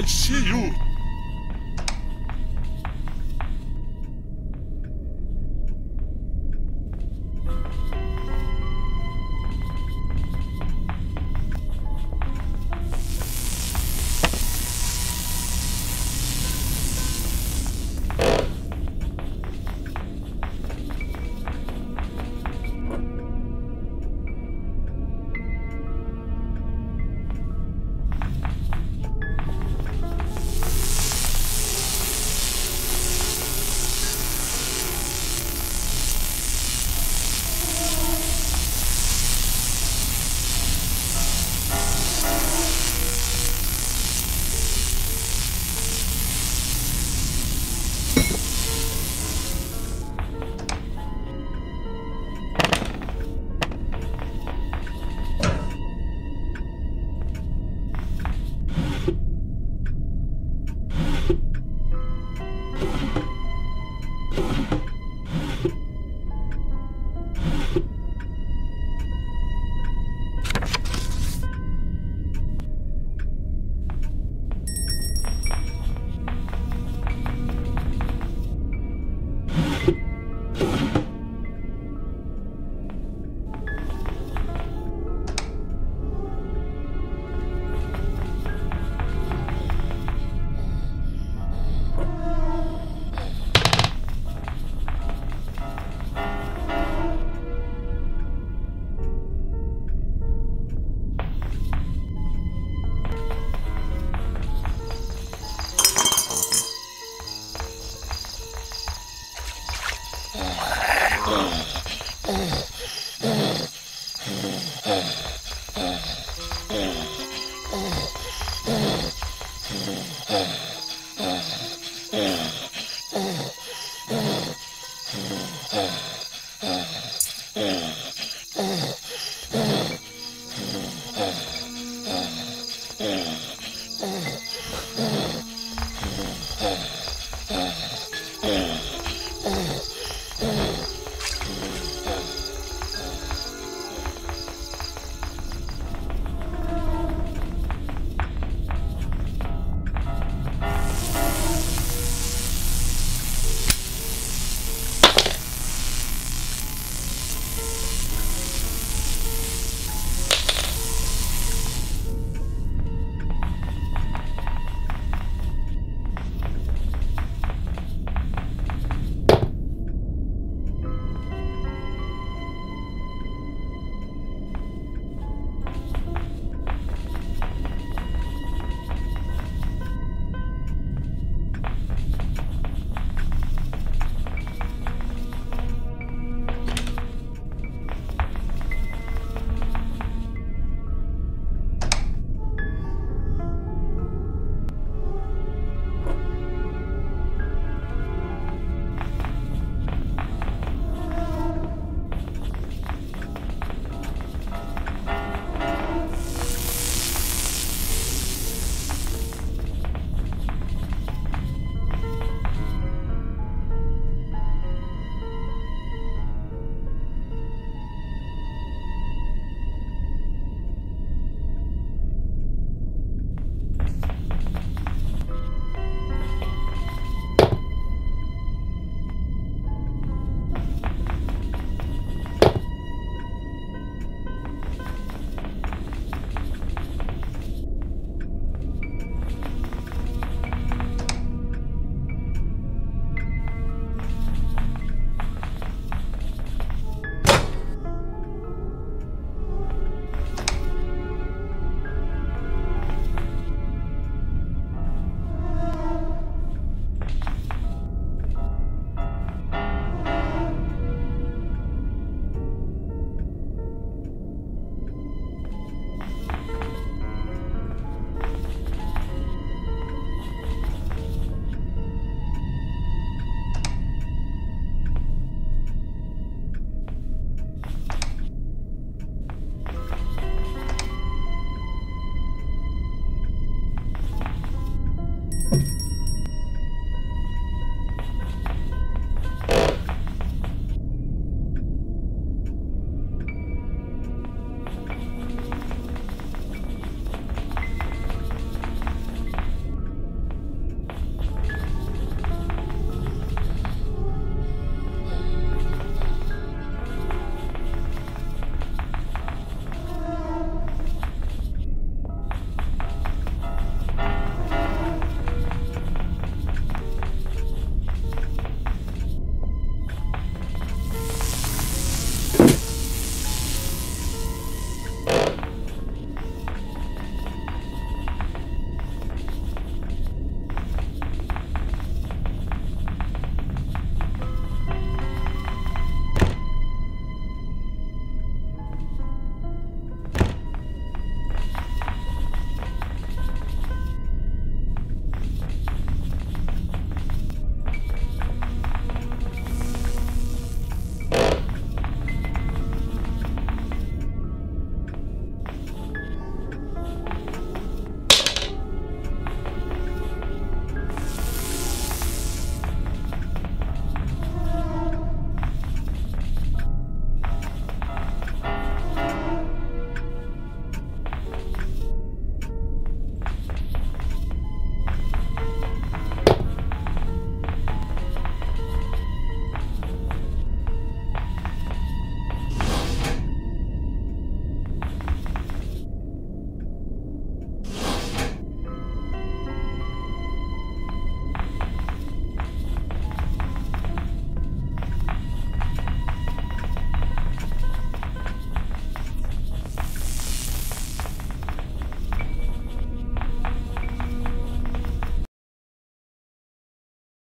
I see you. Uh.